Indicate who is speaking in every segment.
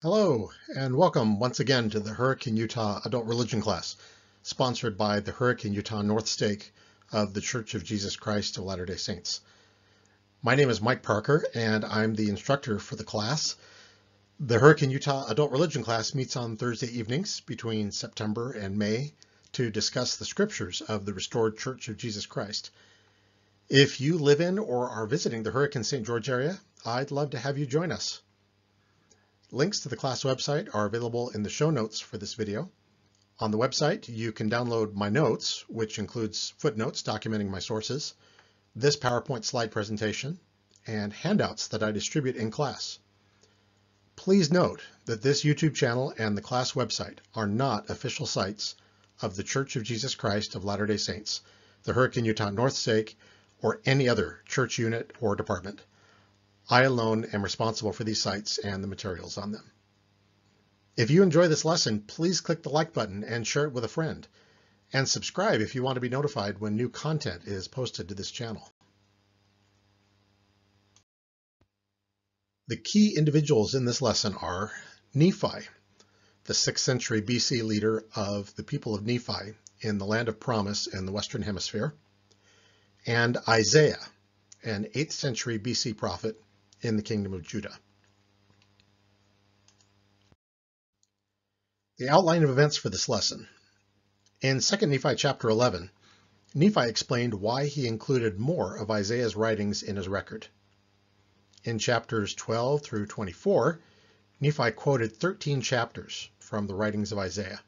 Speaker 1: Hello, and welcome once again to the Hurricane Utah Adult Religion class, sponsored by the Hurricane Utah North Stake of the Church of Jesus Christ of Latter-day Saints. My name is Mike Parker, and I'm the instructor for the class. The Hurricane Utah Adult Religion class meets on Thursday evenings between September and May to discuss the scriptures of the Restored Church of Jesus Christ. If you live in or are visiting the Hurricane St. George area, I'd love to have you join us. Links to the class website are available in the show notes for this video. On the website, you can download my notes, which includes footnotes documenting my sources, this PowerPoint slide presentation, and handouts that I distribute in class. Please note that this YouTube channel and the class website are not official sites of the Church of Jesus Christ of Latter-day Saints, the Hurricane Utah North Stake, or any other church unit or department. I alone am responsible for these sites and the materials on them. If you enjoy this lesson, please click the like button and share it with a friend. And subscribe if you want to be notified when new content is posted to this channel. The key individuals in this lesson are Nephi, the 6th century BC leader of the people of Nephi in the land of promise in the Western Hemisphere, and Isaiah, an 8th century BC prophet in the kingdom of Judah. The outline of events for this lesson. In 2 Nephi chapter 11, Nephi explained why he included more of Isaiah's writings in his record. In chapters 12 through 24, Nephi quoted 13 chapters from the writings of Isaiah.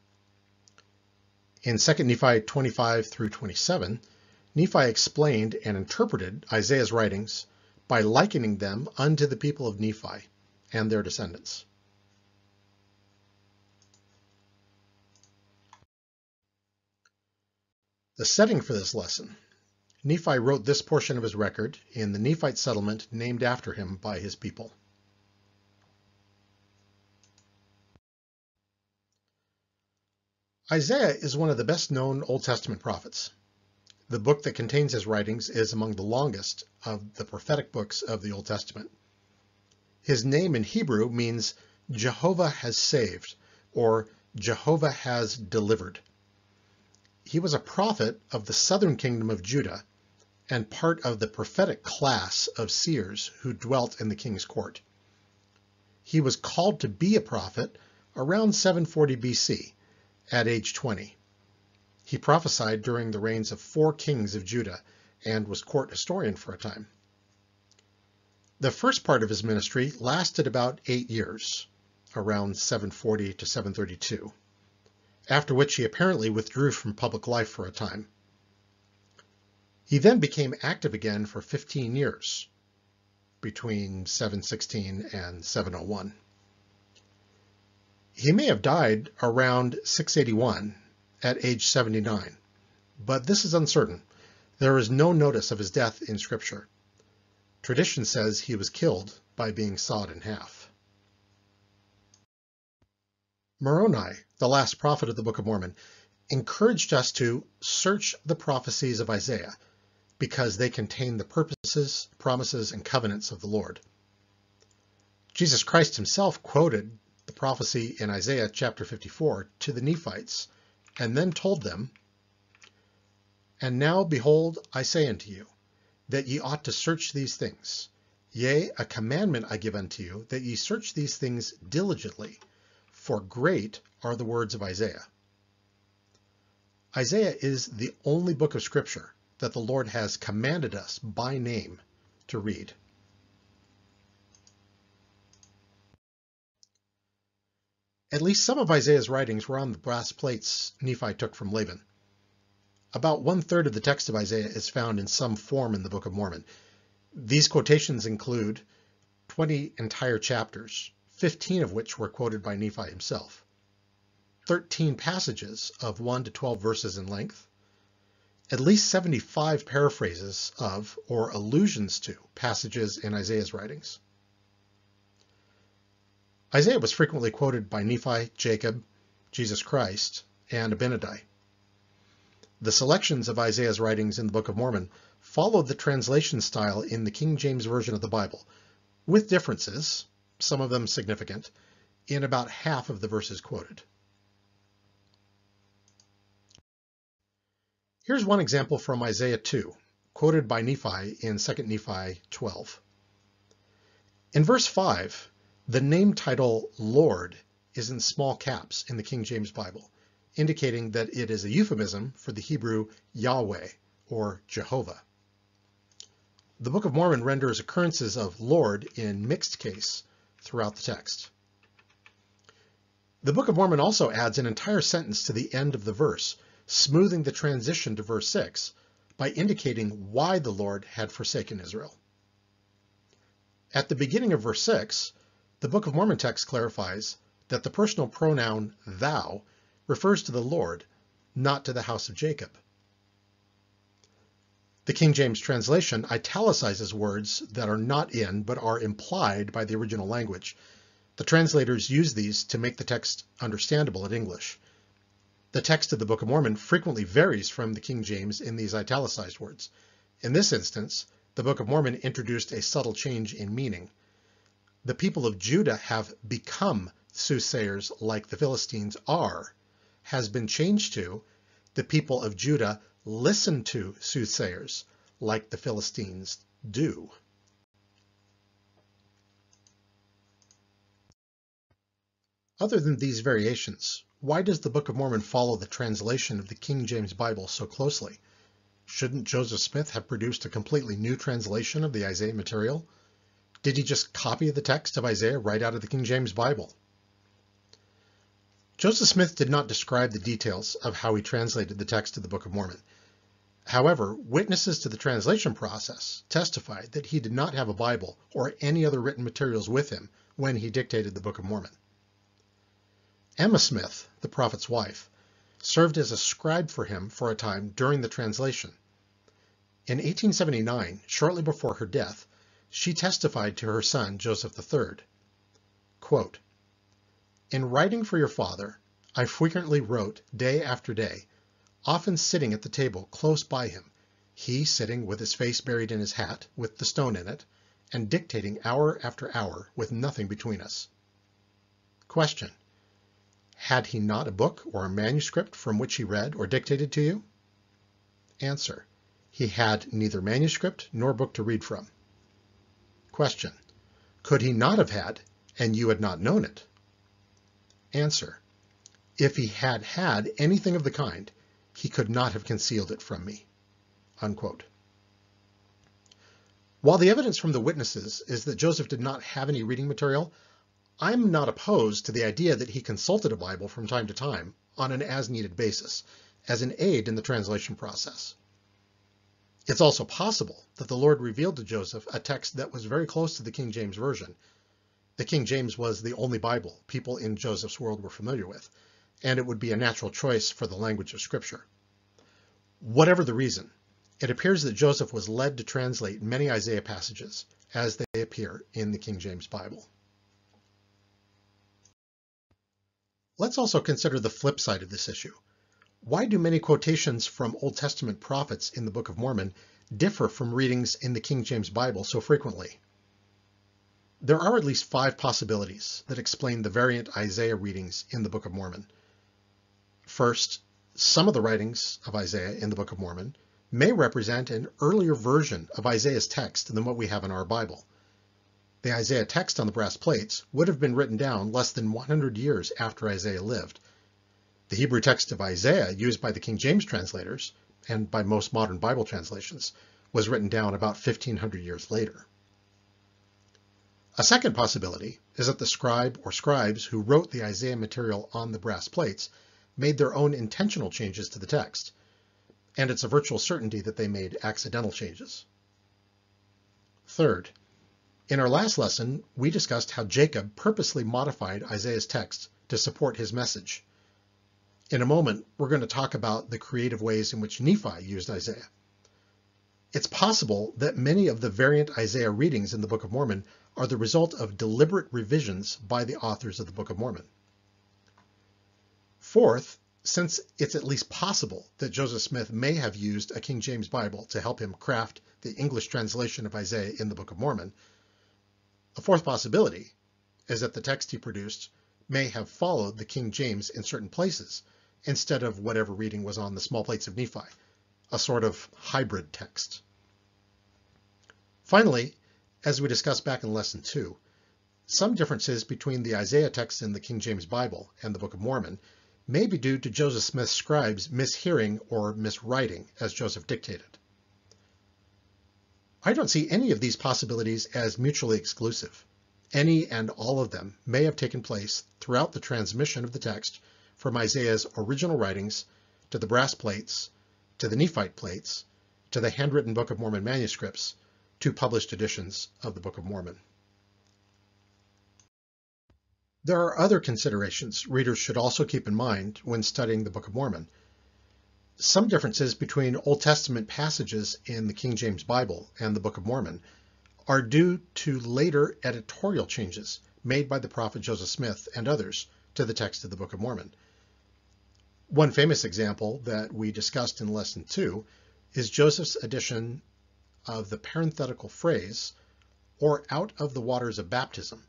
Speaker 1: In 2 Nephi 25 through 27, Nephi explained and interpreted Isaiah's writings by likening them unto the people of Nephi and their descendants. The setting for this lesson. Nephi wrote this portion of his record in the Nephite settlement named after him by his people. Isaiah is one of the best known Old Testament prophets. The book that contains his writings is among the longest of the prophetic books of the Old Testament. His name in Hebrew means Jehovah has saved or Jehovah has delivered. He was a prophet of the southern kingdom of Judah and part of the prophetic class of seers who dwelt in the king's court. He was called to be a prophet around 740 BC at age 20. He prophesied during the reigns of four kings of Judah and was court historian for a time. The first part of his ministry lasted about eight years, around 740 to 732, after which he apparently withdrew from public life for a time. He then became active again for 15 years, between 716 and 701. He may have died around 681 at age 79, but this is uncertain. There is no notice of his death in Scripture. Tradition says he was killed by being sawed in half. Moroni, the last prophet of the Book of Mormon, encouraged us to search the prophecies of Isaiah because they contain the purposes, promises, and covenants of the Lord. Jesus Christ himself quoted the prophecy in Isaiah chapter 54 to the Nephites and then told them, And now, behold, I say unto you, that ye ought to search these things. Yea, a commandment I give unto you, that ye search these things diligently, for great are the words of Isaiah. Isaiah is the only book of Scripture that the Lord has commanded us by name to read. At least some of Isaiah's writings were on the brass plates Nephi took from Laban. About one third of the text of Isaiah is found in some form in the Book of Mormon. These quotations include 20 entire chapters, 15 of which were quoted by Nephi himself, 13 passages of 1 to 12 verses in length, at least 75 paraphrases of or allusions to passages in Isaiah's writings. Isaiah was frequently quoted by Nephi, Jacob, Jesus Christ, and Abinadi. The selections of Isaiah's writings in the Book of Mormon followed the translation style in the King James Version of the Bible, with differences, some of them significant, in about half of the verses quoted. Here's one example from Isaiah 2, quoted by Nephi in 2 Nephi 12. In verse 5, the name title Lord is in small caps in the King James Bible, indicating that it is a euphemism for the Hebrew Yahweh or Jehovah. The Book of Mormon renders occurrences of Lord in mixed case throughout the text. The Book of Mormon also adds an entire sentence to the end of the verse, smoothing the transition to verse 6 by indicating why the Lord had forsaken Israel. At the beginning of verse 6, the Book of Mormon text clarifies that the personal pronoun thou refers to the Lord, not to the house of Jacob. The King James translation italicizes words that are not in but are implied by the original language. The translators use these to make the text understandable in English. The text of the Book of Mormon frequently varies from the King James in these italicized words. In this instance, the Book of Mormon introduced a subtle change in meaning. The people of Judah have become soothsayers like the Philistines are, has been changed to the people of Judah listen to soothsayers like the Philistines do. Other than these variations, why does the Book of Mormon follow the translation of the King James Bible so closely? Shouldn't Joseph Smith have produced a completely new translation of the Isaiah material? Did he just copy the text of Isaiah right out of the King James Bible? Joseph Smith did not describe the details of how he translated the text of the Book of Mormon. However, witnesses to the translation process testified that he did not have a Bible or any other written materials with him when he dictated the Book of Mormon. Emma Smith, the prophet's wife, served as a scribe for him for a time during the translation. In 1879, shortly before her death, she testified to her son, Joseph III. Quote, In writing for your father, I frequently wrote day after day, often sitting at the table close by him, he sitting with his face buried in his hat with the stone in it, and dictating hour after hour with nothing between us. Question. Had he not a book or a manuscript from which he read or dictated to you? Answer. He had neither manuscript nor book to read from. Question. Could he not have had, and you had not known it? Answer. If he had had anything of the kind, he could not have concealed it from me. Unquote. While the evidence from the witnesses is that Joseph did not have any reading material, I'm not opposed to the idea that he consulted a Bible from time to time on an as-needed basis, as an aid in the translation process. It's also possible that the Lord revealed to Joseph a text that was very close to the King James Version. The King James was the only Bible people in Joseph's world were familiar with, and it would be a natural choice for the language of Scripture. Whatever the reason, it appears that Joseph was led to translate many Isaiah passages as they appear in the King James Bible. Let's also consider the flip side of this issue. Why do many quotations from Old Testament prophets in the Book of Mormon differ from readings in the King James Bible so frequently? There are at least five possibilities that explain the variant Isaiah readings in the Book of Mormon. First, some of the writings of Isaiah in the Book of Mormon may represent an earlier version of Isaiah's text than what we have in our Bible. The Isaiah text on the brass plates would have been written down less than 100 years after Isaiah lived, the Hebrew text of Isaiah, used by the King James translators and by most modern Bible translations, was written down about 1500 years later. A second possibility is that the scribe or scribes who wrote the Isaiah material on the brass plates made their own intentional changes to the text, and it's a virtual certainty that they made accidental changes. Third, in our last lesson, we discussed how Jacob purposely modified Isaiah's text to support his message. In a moment, we're going to talk about the creative ways in which Nephi used Isaiah. It's possible that many of the variant Isaiah readings in the Book of Mormon are the result of deliberate revisions by the authors of the Book of Mormon. Fourth, since it's at least possible that Joseph Smith may have used a King James Bible to help him craft the English translation of Isaiah in the Book of Mormon, a fourth possibility is that the text he produced may have followed the King James in certain places, instead of whatever reading was on the small plates of Nephi, a sort of hybrid text. Finally, as we discussed back in Lesson 2, some differences between the Isaiah text in the King James Bible and the Book of Mormon may be due to Joseph Smith's scribes mishearing or miswriting as Joseph dictated. I don't see any of these possibilities as mutually exclusive. Any and all of them may have taken place throughout the transmission of the text from Isaiah's original writings to the brass plates, to the Nephite plates, to the handwritten Book of Mormon manuscripts, to published editions of the Book of Mormon. There are other considerations readers should also keep in mind when studying the Book of Mormon. Some differences between Old Testament passages in the King James Bible and the Book of Mormon are due to later editorial changes made by the prophet Joseph Smith and others to the text of the Book of Mormon. One famous example that we discussed in Lesson 2 is Joseph's addition of the parenthetical phrase, or out of the waters of baptism,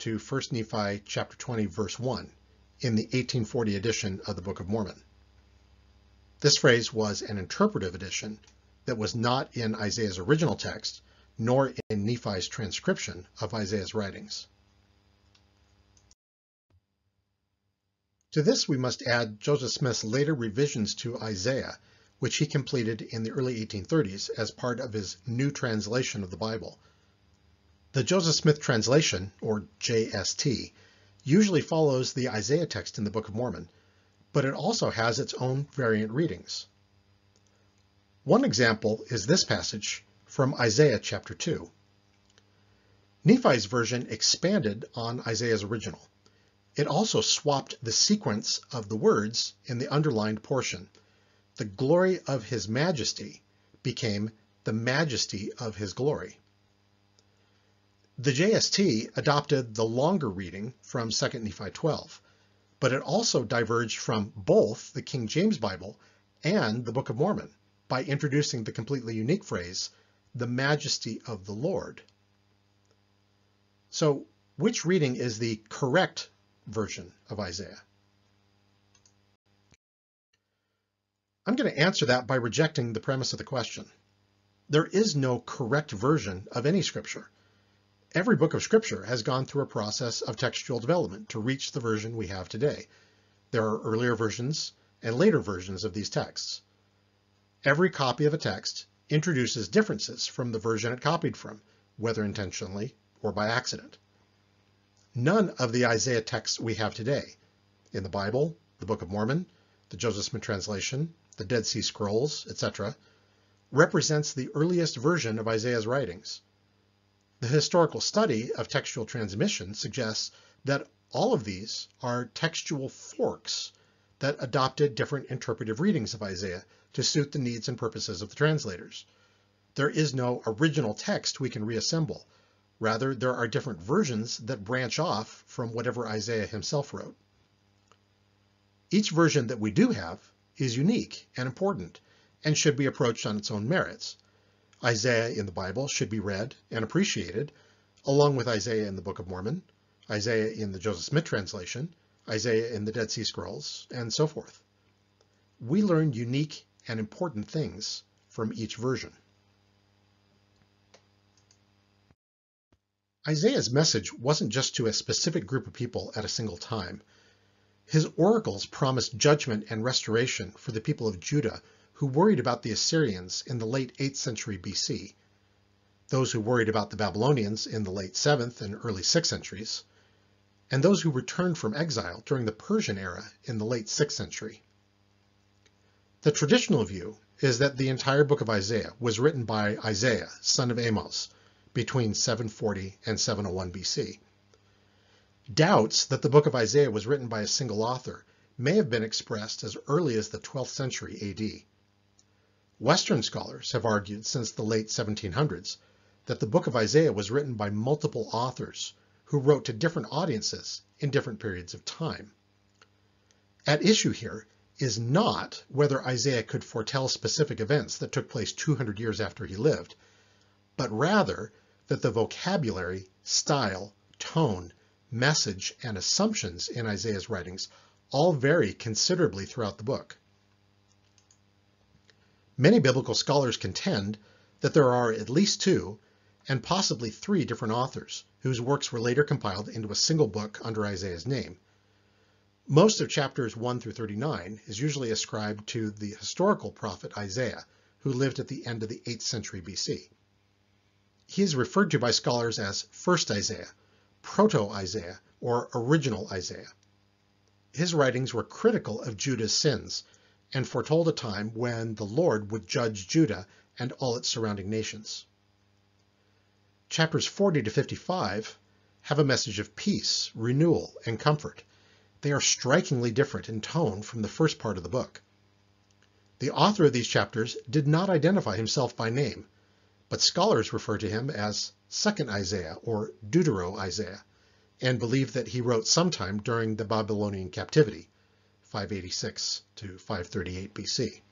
Speaker 1: to 1 Nephi chapter 20 verse 1 in the 1840 edition of the Book of Mormon. This phrase was an interpretive addition that was not in Isaiah's original text, nor in Nephi's transcription of Isaiah's writings. To this we must add Joseph Smith's later revisions to Isaiah, which he completed in the early 1830s as part of his new translation of the Bible, the Joseph Smith translation, or JST, usually follows the Isaiah text in the Book of Mormon, but it also has its own variant readings. One example is this passage from Isaiah chapter 2. Nephi's version expanded on Isaiah's original. It also swapped the sequence of the words in the underlined portion. The glory of his majesty became the majesty of his glory. The JST adopted the longer reading from 2 Nephi 12, but it also diverged from both the King James Bible and the Book of Mormon by introducing the completely unique phrase, the majesty of the Lord. So which reading is the correct version of Isaiah? I'm going to answer that by rejecting the premise of the question. There is no correct version of any scripture. Every book of scripture has gone through a process of textual development to reach the version we have today. There are earlier versions and later versions of these texts. Every copy of a text introduces differences from the version it copied from, whether intentionally or by accident. None of the Isaiah texts we have today, in the Bible, the Book of Mormon, the Joseph Smith translation, the Dead Sea Scrolls, etc., represents the earliest version of Isaiah's writings. The historical study of textual transmission suggests that all of these are textual forks that adopted different interpretive readings of Isaiah to suit the needs and purposes of the translators. There is no original text we can reassemble. Rather, there are different versions that branch off from whatever Isaiah himself wrote. Each version that we do have is unique and important and should be approached on its own merits. Isaiah in the Bible should be read and appreciated, along with Isaiah in the Book of Mormon, Isaiah in the Joseph Smith translation, Isaiah in the Dead Sea Scrolls, and so forth. We learn unique and important things from each version. Isaiah's message wasn't just to a specific group of people at a single time. His oracles promised judgment and restoration for the people of Judah who worried about the Assyrians in the late 8th century BC, those who worried about the Babylonians in the late 7th and early 6th centuries, and those who returned from exile during the Persian era in the late 6th century. The traditional view is that the entire book of Isaiah was written by Isaiah, son of Amos, between 740 and 701 BC. Doubts that the book of Isaiah was written by a single author may have been expressed as early as the 12th century AD. Western scholars have argued since the late 1700s that the book of Isaiah was written by multiple authors who wrote to different audiences in different periods of time. At issue here is not whether Isaiah could foretell specific events that took place 200 years after he lived, but rather that the vocabulary, style, tone, message, and assumptions in Isaiah's writings all vary considerably throughout the book. Many biblical scholars contend that there are at least two and possibly three different authors whose works were later compiled into a single book under Isaiah's name. Most of chapters 1 through 39 is usually ascribed to the historical prophet Isaiah, who lived at the end of the 8th century BC. He is referred to by scholars as First Isaiah, Proto-Isaiah, or Original Isaiah. His writings were critical of Judah's sins and foretold a time when the Lord would judge Judah and all its surrounding nations. Chapters 40 to 55 have a message of peace, renewal, and comfort. They are strikingly different in tone from the first part of the book. The author of these chapters did not identify himself by name, but scholars refer to him as Second Isaiah or Deutero Isaiah, and believe that he wrote sometime during the Babylonian captivity, 586 to 538 BC.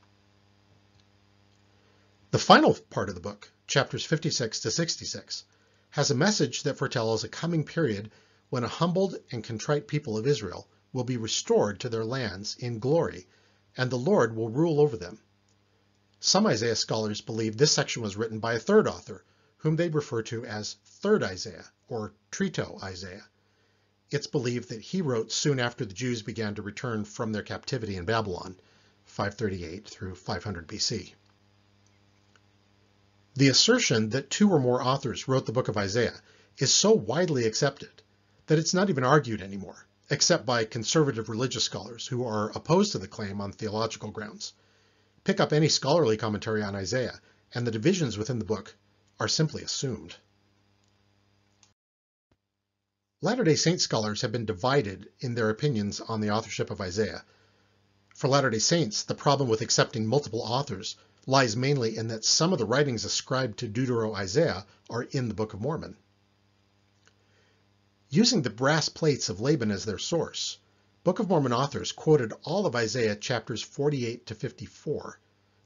Speaker 1: The final part of the book, chapters 56 to 66, has a message that foretells a coming period when a humbled and contrite people of Israel will be restored to their lands in glory, and the Lord will rule over them. Some Isaiah scholars believe this section was written by a third author, whom they refer to as Third Isaiah, or Trito Isaiah. It's believed that he wrote soon after the Jews began to return from their captivity in Babylon, 538 through 500 BC. The assertion that two or more authors wrote the book of Isaiah is so widely accepted that it's not even argued anymore, except by conservative religious scholars who are opposed to the claim on theological grounds. Pick up any scholarly commentary on Isaiah, and the divisions within the book are simply assumed. Latter-day Saint scholars have been divided in their opinions on the authorship of Isaiah. For Latter-day Saints, the problem with accepting multiple authors lies mainly in that some of the writings ascribed to Deutero-Isaiah are in the Book of Mormon. Using the brass plates of Laban as their source, Book of Mormon authors quoted all of Isaiah chapters 48 to 54,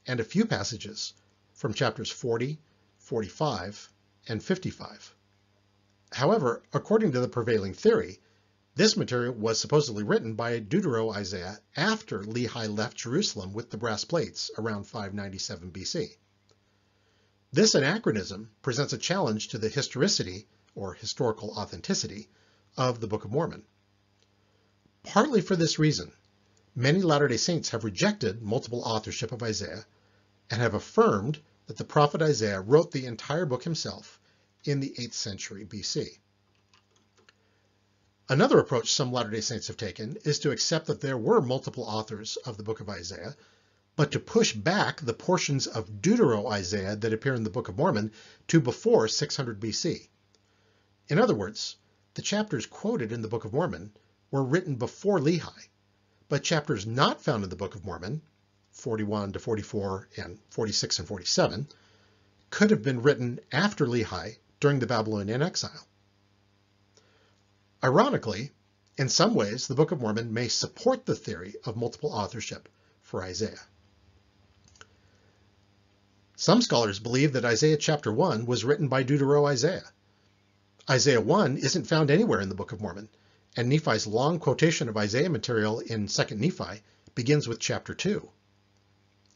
Speaker 1: and a few passages from chapters 40, 45, and 55. However, according to the prevailing theory, this material was supposedly written by Deutero Isaiah after Lehi left Jerusalem with the brass plates around 597 BC. This anachronism presents a challenge to the historicity, or historical authenticity, of the Book of Mormon. Partly for this reason, many Latter-day Saints have rejected multiple authorship of Isaiah and have affirmed that the prophet Isaiah wrote the entire book himself in the 8th century BC. Another approach some Latter-day Saints have taken is to accept that there were multiple authors of the book of Isaiah, but to push back the portions of Deutero-Isaiah that appear in the Book of Mormon to before 600 BC. In other words, the chapters quoted in the Book of Mormon were written before Lehi, but chapters not found in the Book of Mormon, 41 to 44 and 46 and 47, could have been written after Lehi during the Babylonian exile. Ironically, in some ways, the Book of Mormon may support the theory of multiple authorship for Isaiah. Some scholars believe that Isaiah chapter 1 was written by Deutero Isaiah. Isaiah 1 isn't found anywhere in the Book of Mormon, and Nephi's long quotation of Isaiah material in 2nd Nephi begins with chapter 2.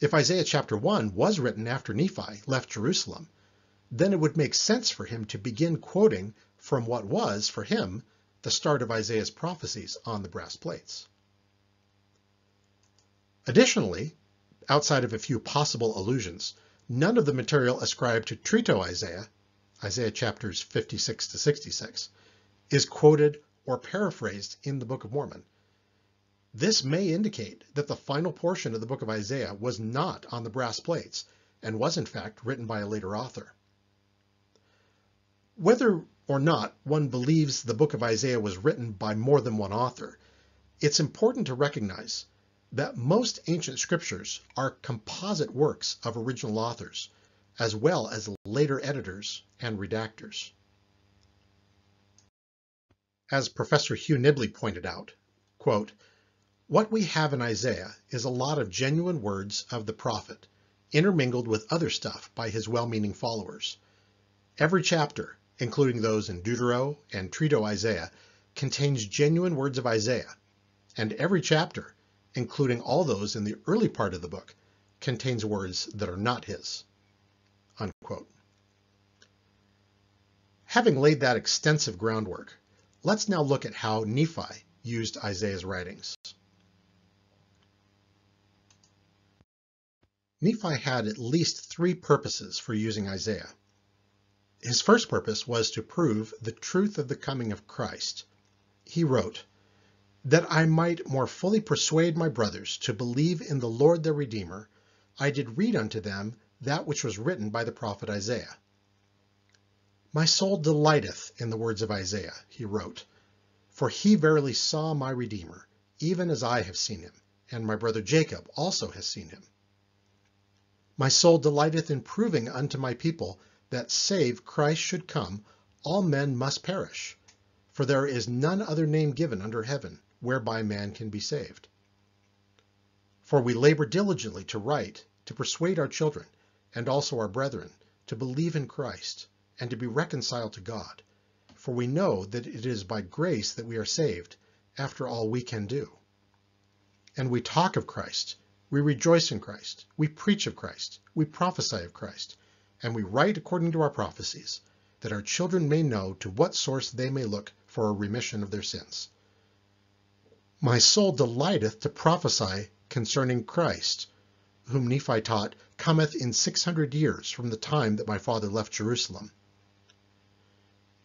Speaker 1: If Isaiah chapter 1 was written after Nephi left Jerusalem, then it would make sense for him to begin quoting from what was, for him, the start of Isaiah's prophecies on the brass plates. Additionally, outside of a few possible allusions, none of the material ascribed to Trito Isaiah, Isaiah chapters 56 to 66, is quoted or paraphrased in the Book of Mormon. This may indicate that the final portion of the book of Isaiah was not on the brass plates and was in fact written by a later author. Whether or not one believes the book of Isaiah was written by more than one author, it's important to recognize that most ancient scriptures are composite works of original authors, as well as later editors and redactors. As Professor Hugh Nibley pointed out, quote, what we have in Isaiah is a lot of genuine words of the prophet, intermingled with other stuff by his well-meaning followers. Every chapter including those in Deutero and Trito Isaiah, contains genuine words of Isaiah, and every chapter, including all those in the early part of the book, contains words that are not his. Unquote. Having laid that extensive groundwork, let's now look at how Nephi used Isaiah's writings. Nephi had at least three purposes for using Isaiah. His first purpose was to prove the truth of the coming of Christ. He wrote, That I might more fully persuade my brothers to believe in the Lord their Redeemer, I did read unto them that which was written by the prophet Isaiah. My soul delighteth in the words of Isaiah, he wrote, for he verily saw my Redeemer, even as I have seen him, and my brother Jacob also has seen him. My soul delighteth in proving unto my people that save Christ should come, all men must perish. For there is none other name given under heaven, whereby man can be saved. For we labor diligently to write, to persuade our children, and also our brethren, to believe in Christ, and to be reconciled to God. For we know that it is by grace that we are saved, after all we can do. And we talk of Christ, we rejoice in Christ, we preach of Christ, we prophesy of Christ, and we write according to our prophecies, that our children may know to what source they may look for a remission of their sins. My soul delighteth to prophesy concerning Christ, whom Nephi taught cometh in six hundred years from the time that my father left Jerusalem.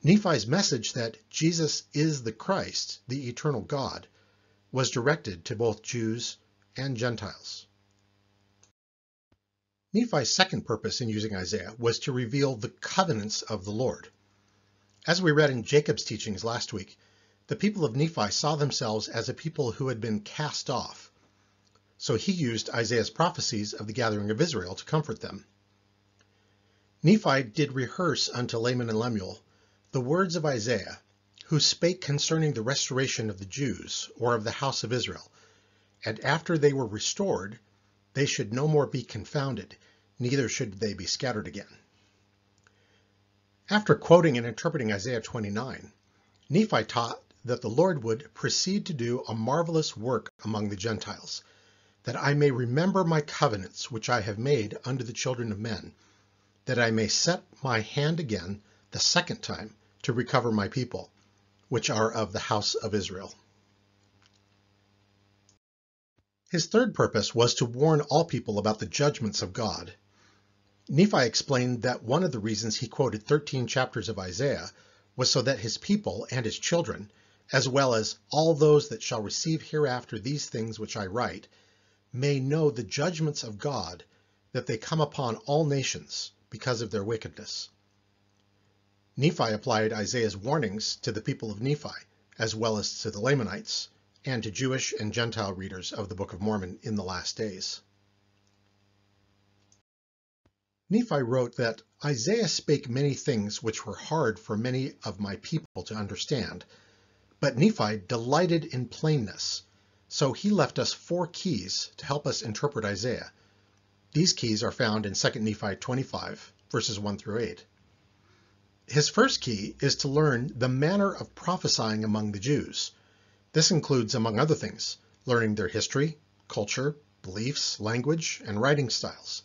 Speaker 1: Nephi's message that Jesus is the Christ, the eternal God, was directed to both Jews and Gentiles. Nephi's second purpose in using Isaiah was to reveal the covenants of the Lord. As we read in Jacob's teachings last week, the people of Nephi saw themselves as a people who had been cast off. So he used Isaiah's prophecies of the gathering of Israel to comfort them. Nephi did rehearse unto Laman and Lemuel the words of Isaiah, who spake concerning the restoration of the Jews, or of the house of Israel, and after they were restored, they should no more be confounded, neither should they be scattered again. After quoting and interpreting Isaiah 29, Nephi taught that the Lord would proceed to do a marvelous work among the Gentiles, that I may remember my covenants which I have made unto the children of men, that I may set my hand again the second time to recover my people, which are of the house of Israel. His third purpose was to warn all people about the judgments of God. Nephi explained that one of the reasons he quoted 13 chapters of Isaiah was so that his people and his children, as well as all those that shall receive hereafter these things which I write, may know the judgments of God that they come upon all nations because of their wickedness. Nephi applied Isaiah's warnings to the people of Nephi, as well as to the Lamanites, and to Jewish and Gentile readers of the Book of Mormon in the last days. Nephi wrote that Isaiah spake many things which were hard for many of my people to understand, but Nephi delighted in plainness, so he left us four keys to help us interpret Isaiah. These keys are found in 2 Nephi 25, verses 1 through 8. His first key is to learn the manner of prophesying among the Jews. This includes, among other things, learning their history, culture, beliefs, language, and writing styles.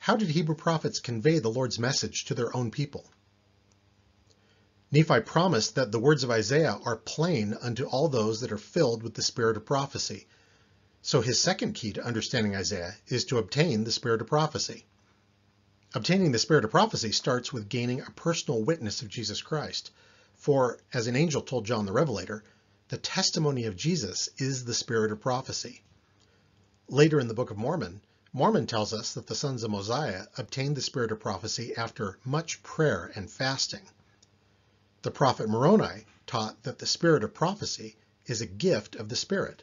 Speaker 1: How did Hebrew prophets convey the Lord's message to their own people? Nephi promised that the words of Isaiah are plain unto all those that are filled with the spirit of prophecy. So his second key to understanding Isaiah is to obtain the spirit of prophecy. Obtaining the spirit of prophecy starts with gaining a personal witness of Jesus Christ. For, as an angel told John the Revelator, the testimony of Jesus is the spirit of prophecy. Later in the Book of Mormon, Mormon tells us that the sons of Mosiah obtained the spirit of prophecy after much prayer and fasting. The prophet Moroni taught that the spirit of prophecy is a gift of the Spirit.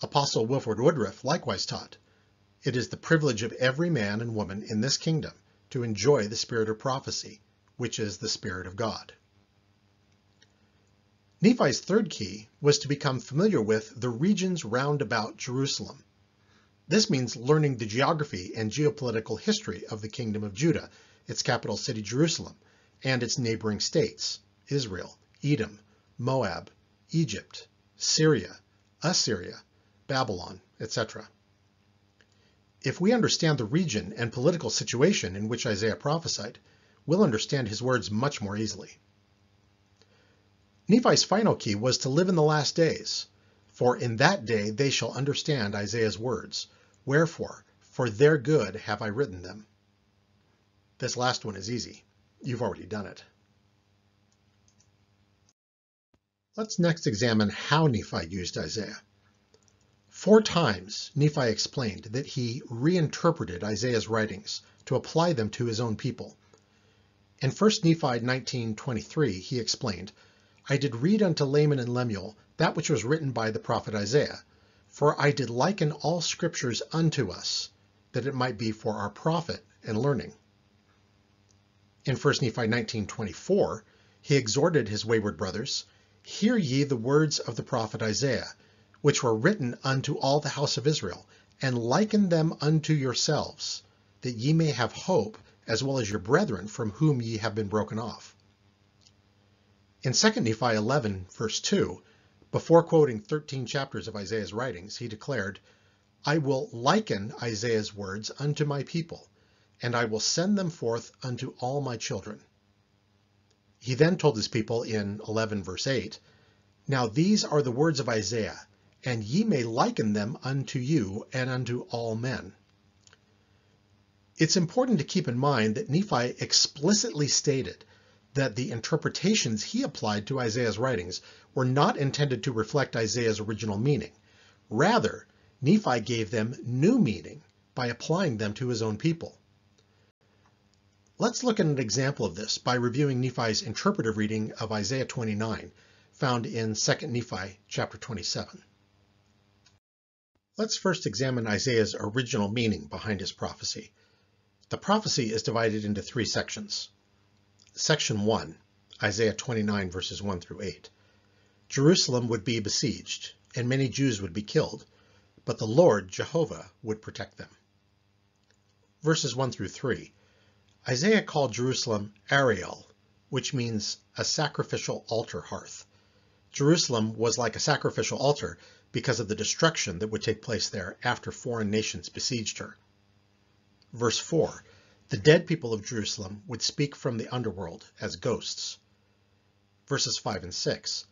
Speaker 1: Apostle Wilford Woodruff likewise taught, It is the privilege of every man and woman in this kingdom to enjoy the spirit of prophecy, which is the Spirit of God. Nephi's third key was to become familiar with the regions round about Jerusalem. This means learning the geography and geopolitical history of the Kingdom of Judah, its capital city Jerusalem, and its neighboring states, Israel, Edom, Moab, Egypt, Syria, Assyria, Babylon, etc. If we understand the region and political situation in which Isaiah prophesied, we'll understand his words much more easily. Nephi's final key was to live in the last days, for in that day they shall understand Isaiah's words. Wherefore, for their good have I written them. This last one is easy. You've already done it. Let's next examine how Nephi used Isaiah. Four times Nephi explained that he reinterpreted Isaiah's writings to apply them to his own people. In 1 Nephi 19.23 he explained, I did read unto Laman and Lemuel that which was written by the prophet Isaiah, for I did liken all scriptures unto us, that it might be for our profit and learning. In 1 Nephi 19.24 he exhorted his wayward brothers, Hear ye the words of the prophet Isaiah, which were written unto all the house of Israel, and liken them unto yourselves, that ye may have hope, as well as your brethren from whom ye have been broken off. In 2 Nephi 11, verse 2, before quoting 13 chapters of Isaiah's writings, he declared, I will liken Isaiah's words unto my people, and I will send them forth unto all my children. He then told his people in 11 verse 8, Now these are the words of Isaiah, and ye may liken them unto you and unto all men. It's important to keep in mind that Nephi explicitly stated that the interpretations he applied to Isaiah's writings were not intended to reflect Isaiah's original meaning. Rather, Nephi gave them new meaning by applying them to his own people. Let's look at an example of this by reviewing Nephi's interpretive reading of Isaiah 29, found in 2 Nephi chapter 27. Let's first examine Isaiah's original meaning behind his prophecy. The prophecy is divided into three sections. Section 1, Isaiah 29 verses 1 through 8. Jerusalem would be besieged, and many Jews would be killed, but the Lord, Jehovah, would protect them. Verses 1 through 3. Isaiah called Jerusalem Ariel, which means a sacrificial altar hearth. Jerusalem was like a sacrificial altar because of the destruction that would take place there after foreign nations besieged her. Verse 4 The dead people of Jerusalem would speak from the underworld as ghosts. Verses 5 and 6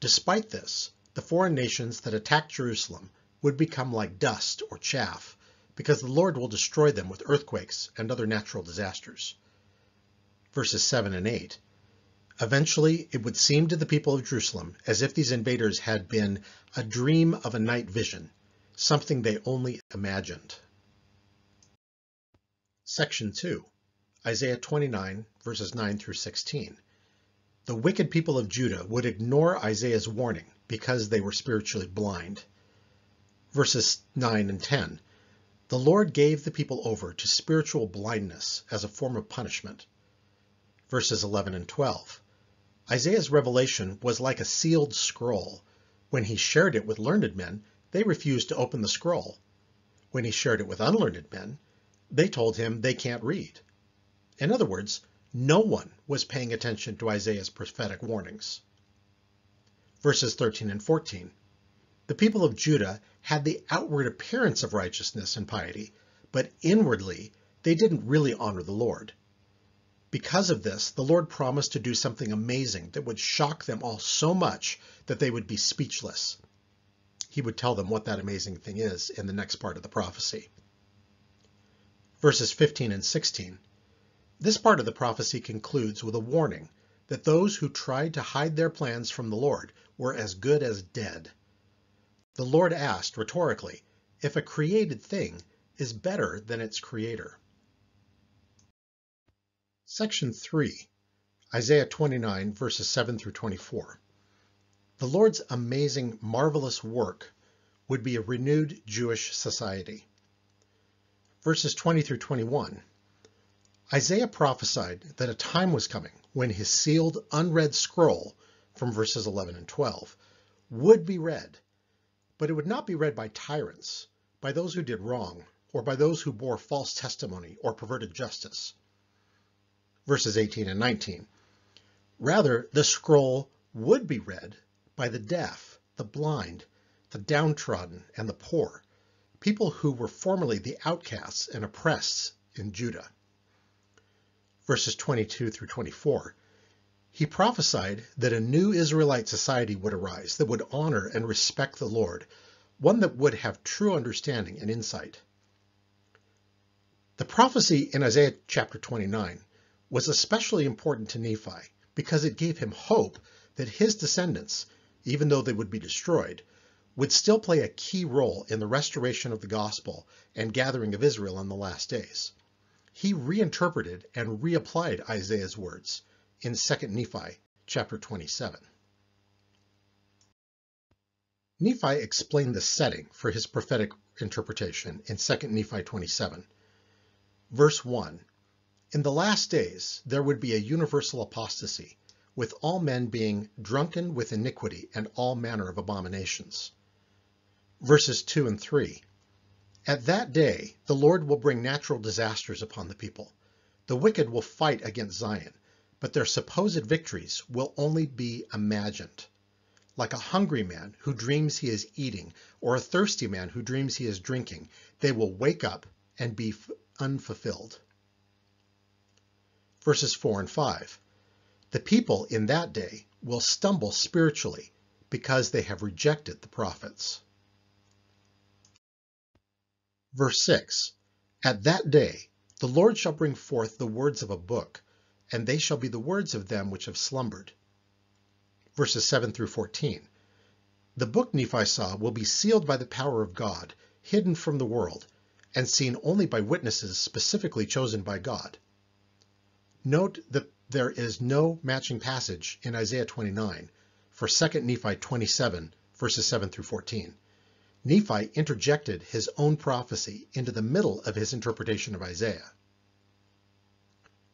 Speaker 1: Despite this, the foreign nations that attacked Jerusalem would become like dust or chaff because the Lord will destroy them with earthquakes and other natural disasters. Verses 7 and 8. Eventually, it would seem to the people of Jerusalem as if these invaders had been a dream of a night vision, something they only imagined. Section 2, Isaiah 29, verses 9 through 16. The wicked people of Judah would ignore Isaiah's warning because they were spiritually blind. Verses 9 and 10. The Lord gave the people over to spiritual blindness as a form of punishment. Verses 11 and 12. Isaiah's revelation was like a sealed scroll. When he shared it with learned men, they refused to open the scroll. When he shared it with unlearned men, they told him they can't read. In other words, no one was paying attention to Isaiah's prophetic warnings. Verses 13 and 14. The people of Judah had the outward appearance of righteousness and piety, but inwardly they didn't really honor the Lord. Because of this, the Lord promised to do something amazing that would shock them all so much that they would be speechless. He would tell them what that amazing thing is in the next part of the prophecy. Verses 15 and 16. This part of the prophecy concludes with a warning that those who tried to hide their plans from the Lord were as good as dead. The Lord asked rhetorically if a created thing is better than its creator. Section 3, Isaiah 29, verses 7 through 24. The Lord's amazing, marvelous work would be a renewed Jewish society. Verses 20 through 21. Isaiah prophesied that a time was coming when his sealed, unread scroll from verses 11 and 12 would be read but it would not be read by tyrants, by those who did wrong, or by those who bore false testimony or perverted justice. Verses 18 and 19. Rather, the scroll would be read by the deaf, the blind, the downtrodden, and the poor, people who were formerly the outcasts and oppressed in Judah. Verses 22 through 24. He prophesied that a new Israelite society would arise that would honor and respect the Lord, one that would have true understanding and insight. The prophecy in Isaiah chapter 29 was especially important to Nephi because it gave him hope that his descendants, even though they would be destroyed, would still play a key role in the restoration of the gospel and gathering of Israel in the last days. He reinterpreted and reapplied Isaiah's words in 2 Nephi chapter 27. Nephi explained the setting for his prophetic interpretation in 2 Nephi 27. Verse 1 In the last days there would be a universal apostasy, with all men being drunken with iniquity and all manner of abominations verses 2 and 3. At that day, the Lord will bring natural disasters upon the people. The wicked will fight against Zion, but their supposed victories will only be imagined. Like a hungry man who dreams he is eating, or a thirsty man who dreams he is drinking, they will wake up and be unfulfilled. Verses 4 and 5. The people in that day will stumble spiritually because they have rejected the prophets. Verse 6 At that day the Lord shall bring forth the words of a book, and they shall be the words of them which have slumbered. Verses 7 through 14 The book Nephi saw will be sealed by the power of God, hidden from the world, and seen only by witnesses specifically chosen by God. Note that there is no matching passage in Isaiah 29 for 2 Nephi 27, verses 7 through 14. Nephi interjected his own prophecy into the middle of his interpretation of Isaiah.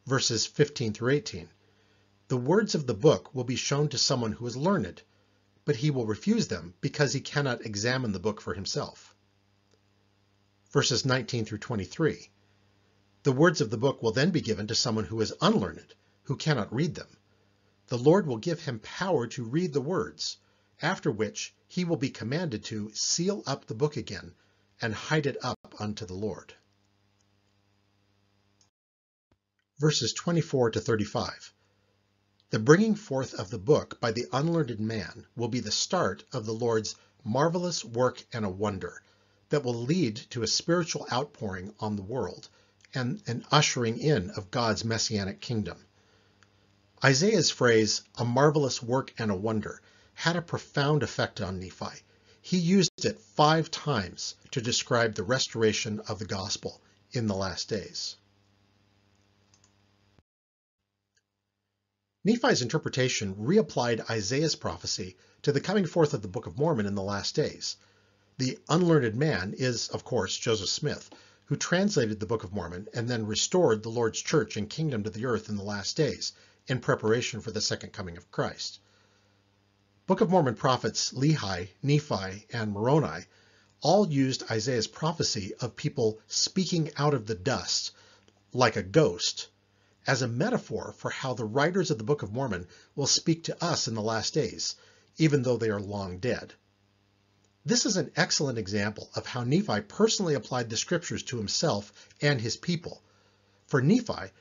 Speaker 1: Verses 15 through 18. The words of the book will be shown to someone who is learned, but he will refuse them because he cannot examine the book for himself. Verses 19 through 23. The words of the book will then be given to someone who is unlearned, who cannot read them. The Lord will give him power to read the words, after which he will be commanded to seal up the book again and hide it up unto the Lord. Verses 24 to 35. The bringing forth of the book by the unlearned man will be the start of the Lord's marvelous work and a wonder that will lead to a spiritual outpouring on the world and an ushering in of God's messianic kingdom. Isaiah's phrase, a marvelous work and a wonder, had a profound effect on Nephi. He used it five times to describe the restoration of the gospel in the last days. Nephi's interpretation reapplied Isaiah's prophecy to the coming forth of the Book of Mormon in the last days. The unlearned man is, of course, Joseph Smith, who translated the Book of Mormon and then restored the Lord's church and kingdom to the earth in the last days in preparation for the second coming of Christ. Book of Mormon prophets Lehi, Nephi, and Moroni all used Isaiah's prophecy of people speaking out of the dust like a ghost as a metaphor for how the writers of the Book of Mormon will speak to us in the last days, even though they are long dead. This is an excellent example of how Nephi personally applied the scriptures to himself and his people. For Nephi,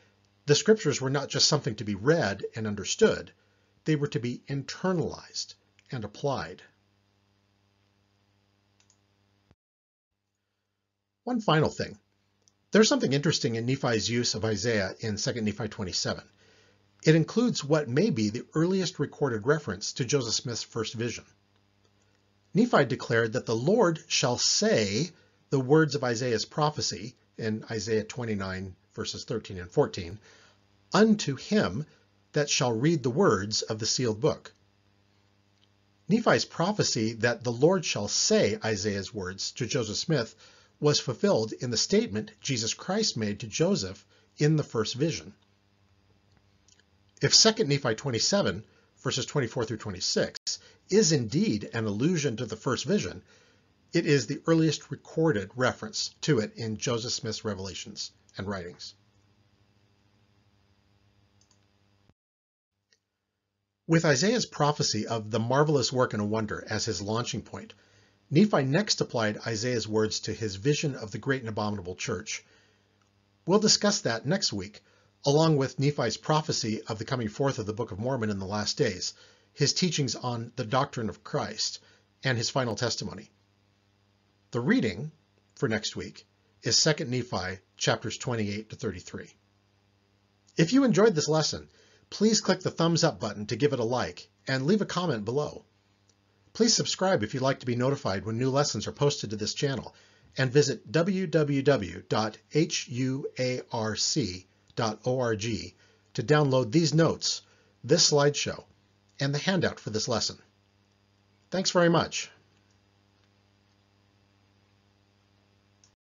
Speaker 1: the scriptures were not just something to be read and understood, they were to be internalized and applied. One final thing. There's something interesting in Nephi's use of Isaiah in 2 Nephi 27. It includes what may be the earliest recorded reference to Joseph Smith's first vision. Nephi declared that the Lord shall say the words of Isaiah's prophecy in Isaiah 29 verses 13 and 14 unto him that shall read the words of the sealed book. Nephi's prophecy that the Lord shall say Isaiah's words to Joseph Smith was fulfilled in the statement Jesus Christ made to Joseph in the first vision. If 2 Nephi 27, verses 24 through 26, is indeed an allusion to the first vision, it is the earliest recorded reference to it in Joseph Smith's revelations and writings. With Isaiah's prophecy of the marvelous work and a wonder as his launching point, Nephi next applied Isaiah's words to his vision of the great and abominable church. We'll discuss that next week, along with Nephi's prophecy of the coming forth of the Book of Mormon in the last days, his teachings on the doctrine of Christ, and his final testimony. The reading for next week is 2 Nephi chapters 28 to 33. If you enjoyed this lesson, please click the thumbs up button to give it a like and leave a comment below. Please subscribe if you'd like to be notified when new lessons are posted to this channel and visit www.huarc.org to download these notes, this slideshow, and the handout for this lesson. Thanks very much.